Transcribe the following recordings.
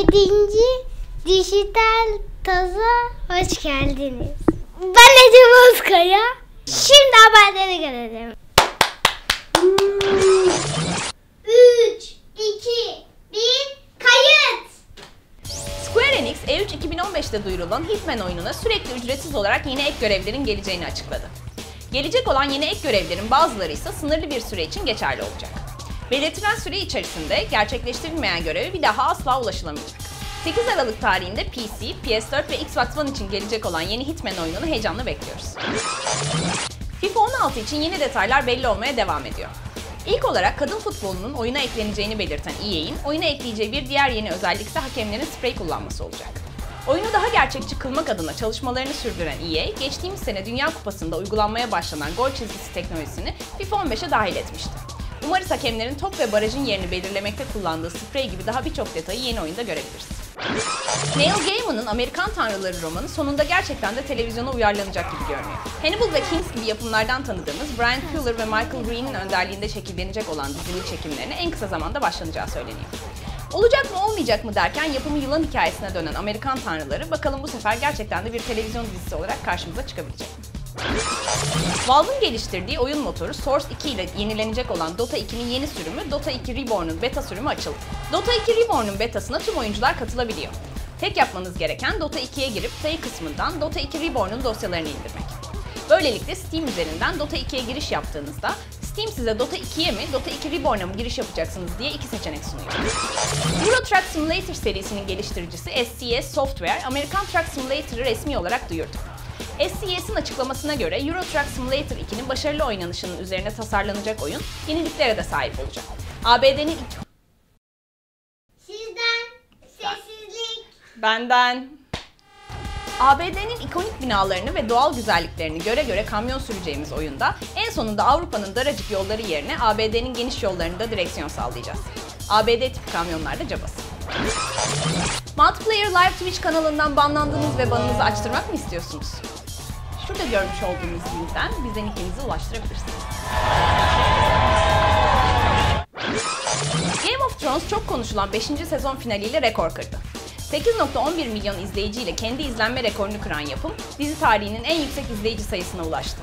87. Dijital Taza hoş geldiniz. Ben Ece Bozkaya. Şimdi haberleri görelim. 3, 2, 1, kayıt. Square Enix E3 2015'te duyurulan Hitman oyununa sürekli ücretsiz olarak yeni ek görevlerin geleceğini açıkladı. Gelecek olan yeni ek görevlerin bazıları ise sınırlı bir süre için geçerli olacak. Belirtilen süre içerisinde gerçekleştirilmeyen göreve bir daha asla ulaşılamayacak. 8 Aralık tarihinde PC, PS4 ve Xbox One için gelecek olan yeni Hitman oyununu heyecanla bekliyoruz. FIFA 16 için yeni detaylar belli olmaya devam ediyor. İlk olarak kadın futbolunun oyuna ekleneceğini belirten EA'in oyuna ekleyeceği bir diğer yeni özellik ise hakemlerin sprey kullanması olacak. Oyunu daha gerçekçi kılmak adına çalışmalarını sürdüren EA, geçtiğimiz sene Dünya Kupası'nda uygulanmaya başlanan gol çizgisi teknolojisini FIFA 15'e dahil etmişti. Umarız hakemlerin top ve barajın yerini belirlemekte kullandığı sprey gibi daha birçok detayı yeni oyunda görebiliriz. Neil Gaiman'ın Amerikan Tanrıları romanı sonunda gerçekten de televizyona uyarlanacak gibi görünüyor. Hannibal ve Kings gibi yapımlardan tanıdığımız Brian Fuller ve Michael Green'in önderliğinde şekillenecek olan dizinin çekimlerine en kısa zamanda başlanacağı söyleniyor. Olacak mı olmayacak mı derken yapımı yılan hikayesine dönen Amerikan Tanrıları bakalım bu sefer gerçekten de bir televizyon dizisi olarak karşımıza çıkabilecek mi? Valve'ın geliştirdiği oyun motoru Source 2 ile yenilenecek olan Dota 2'nin yeni sürümü Dota 2 Reborn'un beta sürümü açıldı. Dota 2 Reborn'un betasına tüm oyuncular katılabiliyor. Tek yapmanız gereken Dota 2'ye girip sayı kısmından Dota 2 Reborn'un dosyalarını indirmek. Böylelikle Steam üzerinden Dota 2'ye giriş yaptığınızda Steam size Dota 2'ye mi, Dota 2 Reborn'a mı giriş yapacaksınız diye iki seçenek sunuyor. Euro Truck Simulator serisinin geliştiricisi SCS Software, Amerikan Truck Simulator'ı resmi olarak duyurdu. SCS'in açıklamasına göre Euro Truck Simulator 2'nin başarılı oynanışının üzerine tasarlanacak oyun yeniliklere de sahip olacak. ABD'nin ilk... Sizden sessizlik. Benden... ABD'nin ikonik binalarını ve doğal güzelliklerini göre göre kamyon süreceğimiz oyunda en sonunda Avrupa'nın daracık yolları yerine ABD'nin geniş yollarında direksiyon sağlayacağız. ABD tipi kamyonlarda cabası. Multiplayer Live Twitch kanalından banlandınız ve banınızı açtırmak mı istiyorsunuz? Şurada görmüş olduğunuz linkten bize nickinizi ulaştırabilirsiniz. Game of Thrones çok konuşulan 5. sezon finaliyle rekor kırdı. 8.11 milyon izleyiciyle kendi izlenme rekorunu kıran yapım, dizi tarihinin en yüksek izleyici sayısına ulaştı.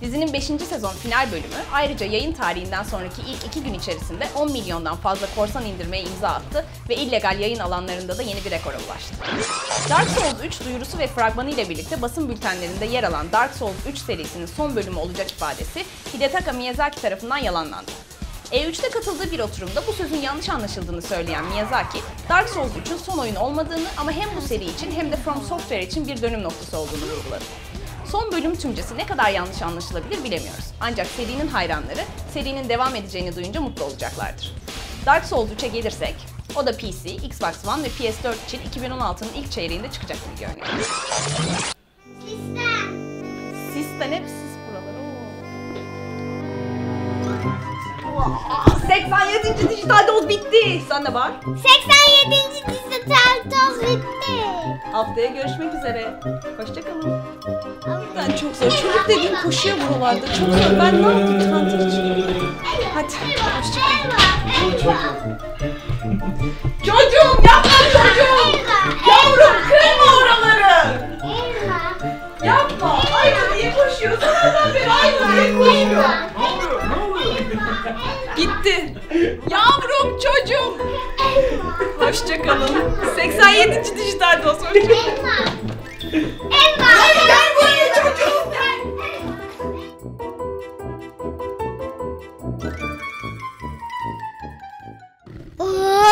Dizinin 5. sezon final bölümü ayrıca yayın tarihinden sonraki ilk 2 gün içerisinde 10 milyondan fazla korsan indirmeye imza attı ve illegal yayın alanlarında da yeni bir rekora ulaştı. Dark Souls 3 duyurusu ve fragmanı ile birlikte basın bültenlerinde yer alan Dark Souls 3 serisinin son bölümü olacak ifadesi Hidetaka Miyazaki tarafından yalanlandı. E3'te katıldığı bir oturumda bu sözün yanlış anlaşıldığını söyleyen Miyazaki, Dark Souls 3'ün son oyun olmadığını ama hem bu seri için hem de From Software için bir dönüm noktası olduğunu vurguladı. Son bölüm tümcesi ne kadar yanlış anlaşılabilir bilemiyoruz. Ancak serinin hayranları serinin devam edeceğini duyunca mutlu olacaklardır. Dark Souls 3'e gelirsek, o da PC, Xbox One ve PS4 için 2016'nın ilk çeyreğinde çıkacak gibi görünüyor. Sizden. Sisten hep 87. dijital doz bitti. Sen de var. 87. dijital toz bitti. Haftaya görüşmek üzere. Hoşçakalın. Ben çok zor. Çocuk dediğim koşuyor buralarda. Çok zor. Ben ne için. Hadi. Hoşçakalın. Çocuğum yapma çocuğum. Yavrum kırma oraları. Yapma. Aynı diye koşuyor. Sabahdan beri aynı diye koşuyor. Gitti. Yavrum çocuğum. Hoşçakalın. 87. dijital doz. Hoşçakalın. Gel buraya çocuğum. Oo,